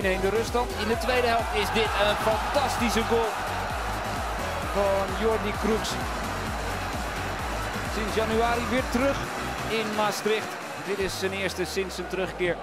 de ruststand. In de tweede helft is dit een fantastische goal van Jordi Kroeks. Sinds januari weer terug in Maastricht. Dit is zijn eerste sinds zijn terugkeer